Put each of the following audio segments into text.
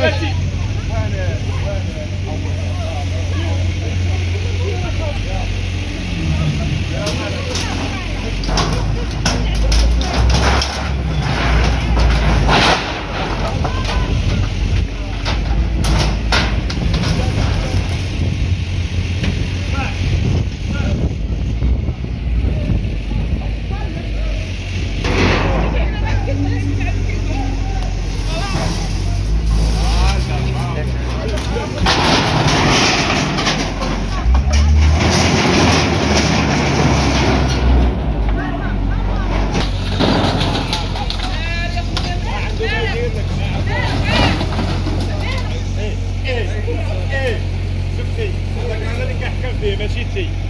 Let's deep.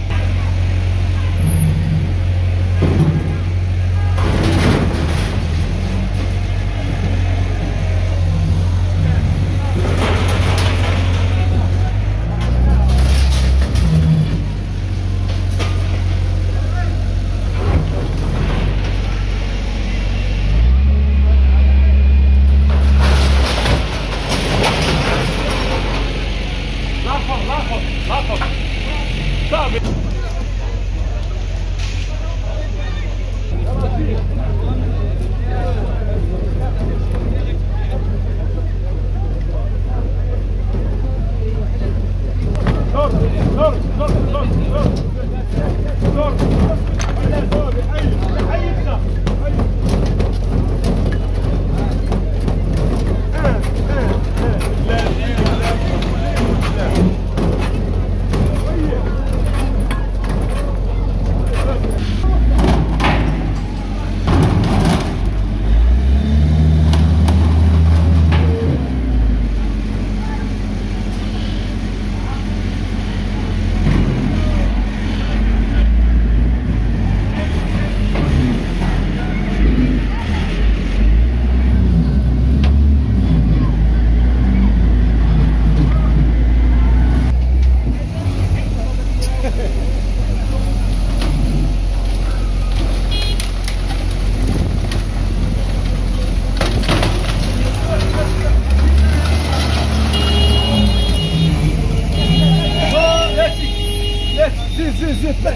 Stop it. sim, sim, sim.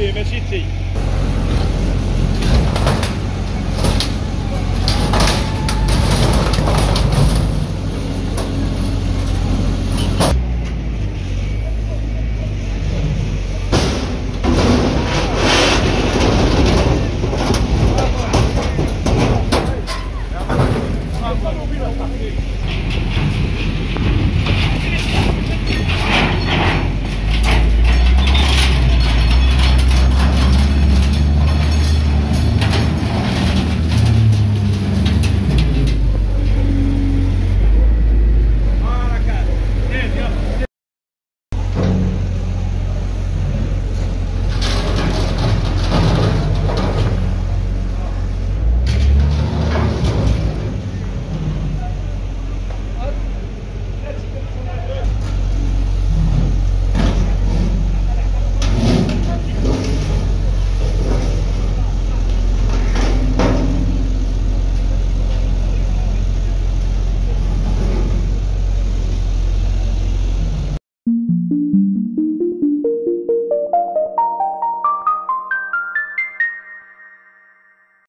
فيه ماشي تي